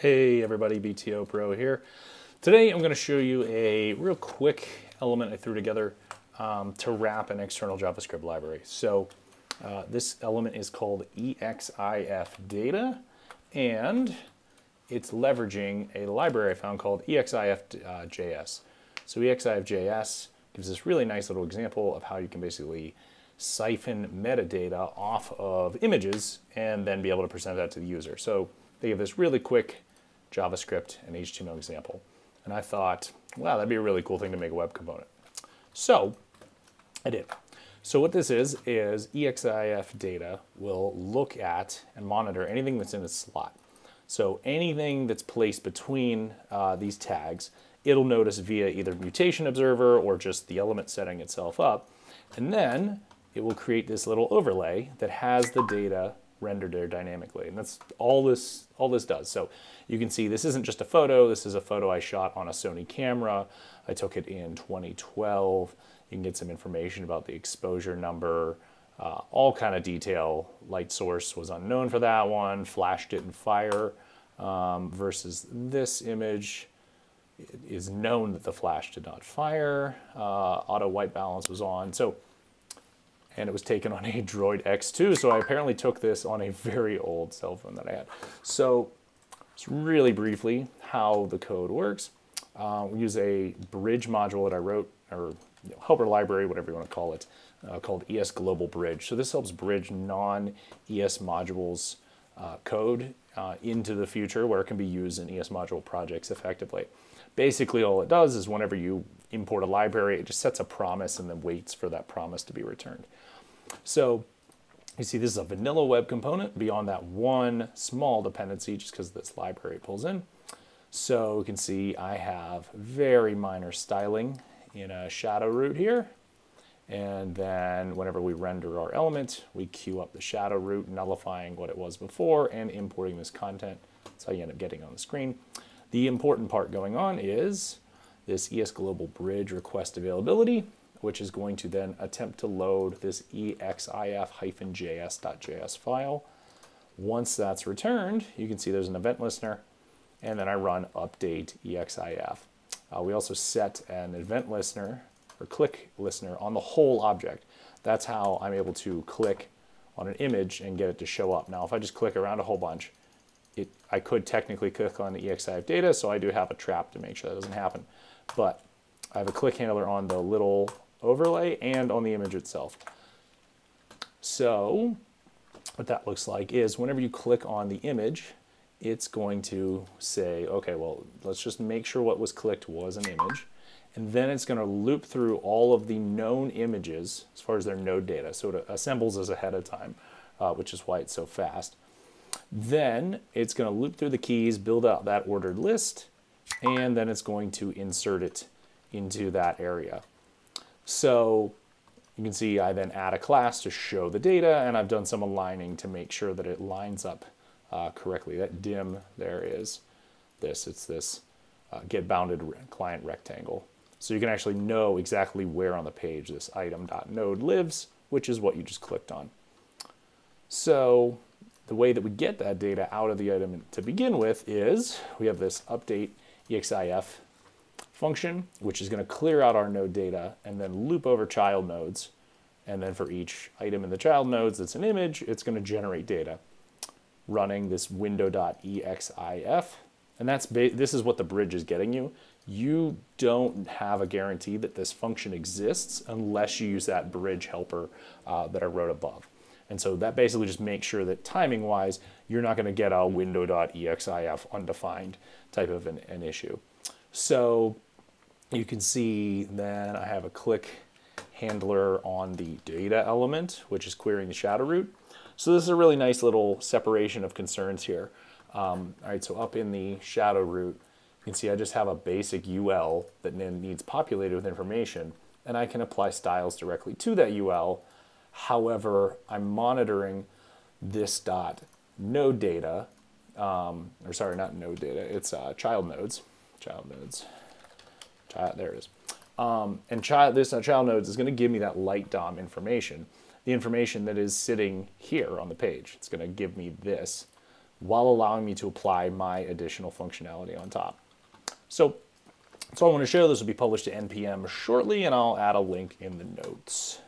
Hey everybody, BTO Pro here. Today I'm going to show you a real quick element I threw together um, to wrap an external JavaScript library. So uh, this element is called EXIF data and it's leveraging a library I found called EXIF.js. So EXIF.js gives this really nice little example of how you can basically siphon metadata off of images and then be able to present that to the user. So they give this really quick JavaScript and HTML example. And I thought, wow, that'd be a really cool thing to make a web component. So I did. So what this is, is EXIF data will look at and monitor anything that's in a slot. So anything that's placed between uh, these tags, it'll notice via either mutation observer or just the element setting itself up. And then it will create this little overlay that has the data rendered there dynamically. And that's all this, all this does. So you can see this isn't just a photo. This is a photo I shot on a Sony camera. I took it in 2012. You can get some information about the exposure number, uh, all kind of detail. Light source was unknown for that one. Flash didn't fire um, versus this image. It is known that the flash did not fire. Uh, auto white balance was on. So and it was taken on a Droid X2. So I apparently took this on a very old cell phone that I had. So it's really briefly how the code works. Uh, we use a bridge module that I wrote, or you know, helper library, whatever you want to call it, uh, called ES Global Bridge. So this helps bridge non-ES modules uh, code uh, into the future where it can be used in ES module projects effectively. Basically, all it does is whenever you import a library, it just sets a promise and then waits for that promise to be returned. So you see this is a vanilla web component beyond that one small dependency just because this library pulls in. So you can see I have very minor styling in a shadow root here. And then whenever we render our element, we queue up the shadow root, nullifying what it was before and importing this content. That's how you end up getting on the screen. The important part going on is this ES Global Bridge request availability which is going to then attempt to load this exif-js.js file. Once that's returned, you can see there's an event listener, and then I run update exif. Uh, we also set an event listener or click listener on the whole object. That's how I'm able to click on an image and get it to show up. Now, if I just click around a whole bunch, it, I could technically click on the exif data, so I do have a trap to make sure that doesn't happen. But I have a click handler on the little overlay and on the image itself. So what that looks like is whenever you click on the image, it's going to say, okay, well, let's just make sure what was clicked was an image. And then it's going to loop through all of the known images as far as their node data. So it assembles as ahead of time, uh, which is why it's so fast. Then it's going to loop through the keys, build out that ordered list, and then it's going to insert it into that area. So you can see I then add a class to show the data and I've done some aligning to make sure that it lines up uh, correctly. That dim there is this, it's this uh, get bounded client rectangle. So you can actually know exactly where on the page this item.node lives, which is what you just clicked on. So the way that we get that data out of the item to begin with is we have this update exif function, which is going to clear out our node data and then loop over child nodes. And then for each item in the child nodes that's an image, it's going to generate data running this window.exif. And that's this is what the bridge is getting you. You don't have a guarantee that this function exists unless you use that bridge helper uh, that I wrote above. And so that basically just makes sure that timing wise, you're not going to get a window.exif undefined type of an, an issue. So you can see then I have a click handler on the data element, which is querying the shadow root. So this is a really nice little separation of concerns here. Um, all right, so up in the shadow root, you can see I just have a basic UL that then needs populated with information, and I can apply styles directly to that UL. However, I'm monitoring this dot node data, um, or sorry, not node data, it's uh, child nodes, child nodes. Child, there it is. Um, and child, this uh, child nodes is going to give me that light DOM information, the information that is sitting here on the page. It's going to give me this while allowing me to apply my additional functionality on top. So all I want to show. This will be published to NPM shortly, and I'll add a link in the notes.